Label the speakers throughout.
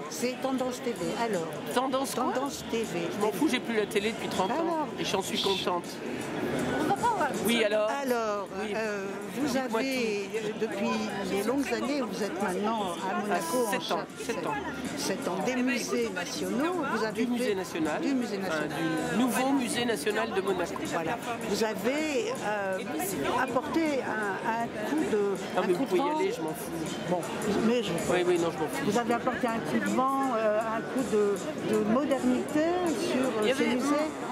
Speaker 1: quoi
Speaker 2: C'est Tendance TV. Alors,
Speaker 1: Tendance quoi
Speaker 2: Tendance TV.
Speaker 1: Je m'en fous, j'ai plus la télé depuis 30 ans. Et j'en suis contente.
Speaker 3: On va pas voir.
Speaker 1: Oui, alors
Speaker 2: Alors,
Speaker 1: Oui.
Speaker 2: euh, vous avez, euh, depuis les longues années, vous êtes maintenant à Monaco en charge-
Speaker 1: ans, sept ans.
Speaker 2: sept ans des musées nationaux. Vous avez
Speaker 1: du musée national.
Speaker 2: Du musée
Speaker 1: Enfin,
Speaker 2: national.
Speaker 1: du nouveau musée national de Monaco.
Speaker 2: Voilà. Vous avez euh, apporté un, un coup de,
Speaker 1: Non,
Speaker 2: un
Speaker 1: mais
Speaker 2: coup
Speaker 1: vous
Speaker 2: de
Speaker 1: pouvez y aller, je m'en fous.
Speaker 2: Bon, mais je-
Speaker 1: Oui, oui, non, je m'en fous.
Speaker 2: vous avez apporté un coup de vent, euh, un coup de, de modernité sur euh,
Speaker 1: Il y
Speaker 2: ce
Speaker 1: avait,
Speaker 2: musée.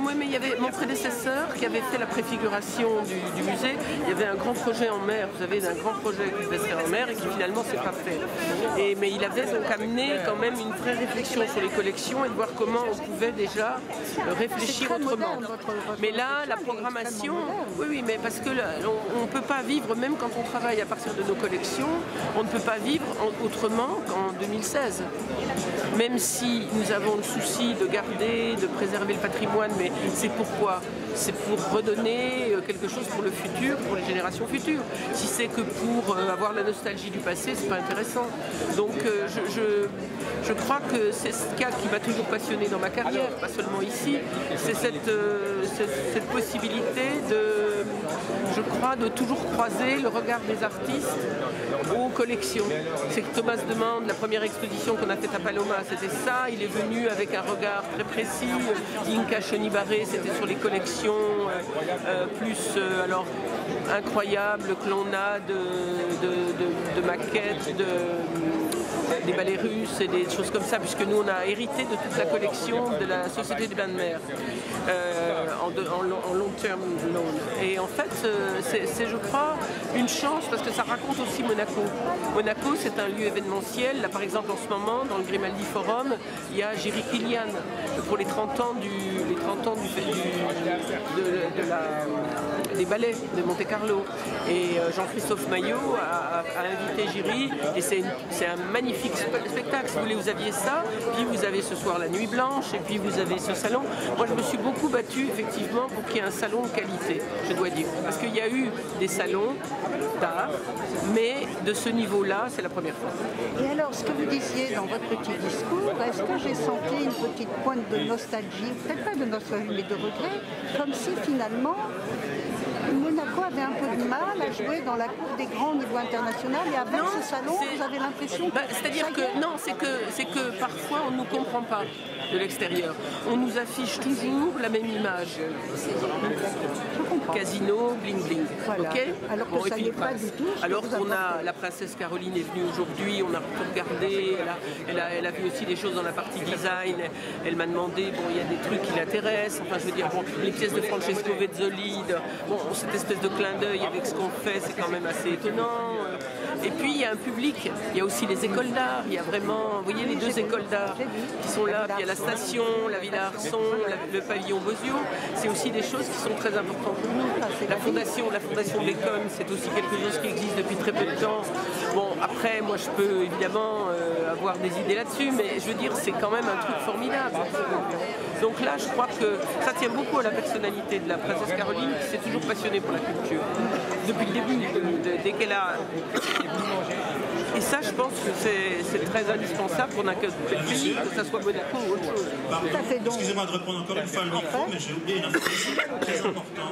Speaker 1: oui, mais il y avait mon prédécesseur qui avait fait la préfiguration du, du musée. Il y avait un grand projet en mer, vous savez, un grand projet qui devait se faire en mer et qui finalement s'est pas fait. Et, mais il avait donc amené quand même une vraie réflexion sur les collections et de voir comment on pouvait déjà euh, réfléchir autrement. mais là, la programmation, oui, oui, mais parce que là, on ne peut pas vivre, même quand on travaille à partir de nos collections, on ne peut pas vivre en- autrement qu'en 2016. Même si nous avons le souci de garder, de préserver le patrimoine, mais c'est pourquoi C'est pour redonner euh, quelque chose pour le futur, pour les générations futures. Si c'est que pour euh, avoir la nostalgie du passé, c'est pas intéressant. Donc euh, je, crois que c'est ce cas qui m'a toujours passionné dans ma carrière, pas seulement ici, c'est cette possibilité de, je crois, de toujours croiser le regard des artistes aux collections. C'est que Thomas demande, la première exposition qu'on a faite à Paloma, c'était ça. Il est venu avec un regard très précis. Inca Chenibaré, c'était sur les collections euh, euh, plus euh, alors incroyables que l'on a de maquettes, de, des ballets russes et des choses comme ça, puisque nous on a hérité de toute la collection de la Société des bains de mer euh, en, de- long- en long. Et en fait, euh, c'est je crois une chance parce que ça raconte aussi Monaco. Monaco, c'est un lieu événementiel. Là, par exemple, en ce moment, dans le Grimaldi Forum, il y a Jerry Kilian pour les 30 ans du, les 30 ans du, du- de, la- des ballets de Monte Carlo. Et euh, Jean-Christophe Maillot a, invité Jerry et c'est un magnifique spe- spectacle. Si vous voulez, vous aviez ça, puis vous avez ce soir la Nuit Blanche, et puis vous avez ce salon. Moi, je me suis beaucoup battue, effectivement, pour qu'il y ait un salon de qualité, je dois dire. Parce qu'il y a eu des salons d'art, mais de ce niveau-là, c'est la première fois.
Speaker 2: Et alors, ce que vous disiez dans votre petit discours, est-ce que j'ai senti une petite pointe de nostalgie, peut-être pas de nostalgie, mais de regret, comme si finalement Monaco avait un peu de mal à jouer dans la cour des grands au niveau international et avec
Speaker 1: Non,
Speaker 2: ce salon, vous avez l'impression que
Speaker 1: Bah, C'est-à-dire
Speaker 2: ça y
Speaker 1: que non, c'est que c'est que parfois on ne nous comprend pas de l'extérieur. On nous affiche toujours la même image. Casino, bling bling.
Speaker 2: Voilà. Alors que
Speaker 1: Bon,
Speaker 2: ça n'est pas du tout que
Speaker 1: Alors qu'on a la princesse Caroline est venue aujourd'hui, on a regardé, elle a, elle, a, elle a vu aussi des choses dans la partie design. Elle m'a demandé, bon, il y a des trucs qui l'intéressent. Enfin, je veux dire, bon, les pièces de Francesco Vezzoli, de- bon, espèce de clin d'œil avec ce qu'on fait, c'est quand même assez étonnant. Et puis il y a un public, il y a aussi les écoles d'art, il y a vraiment, vous voyez les deux écoles d'art qui sont là, puis il y a la station, la Villa Arson, le pavillon Bosio, c'est aussi des choses qui sont très importantes pour nous. La fondation, la fondation l'école, c'est aussi quelque chose qui existe depuis très peu de temps. Bon, après, moi je peux évidemment euh, avoir des idées là-dessus, mais je veux dire, c'est quand même un truc formidable. Donc là, je crois que ça tient beaucoup à la personnalité de la princesse Caroline, qui s'est toujours passionnée pour la culture. Depuis le début, de- de- dès qu'elle a et ça, je pense que c'est très indispensable pour n'importe quel pays, que ce soit Monaco ou autre chose.
Speaker 4: Excusez-moi de reprendre encore une fois le micro, mais j'ai oublié une information très importante.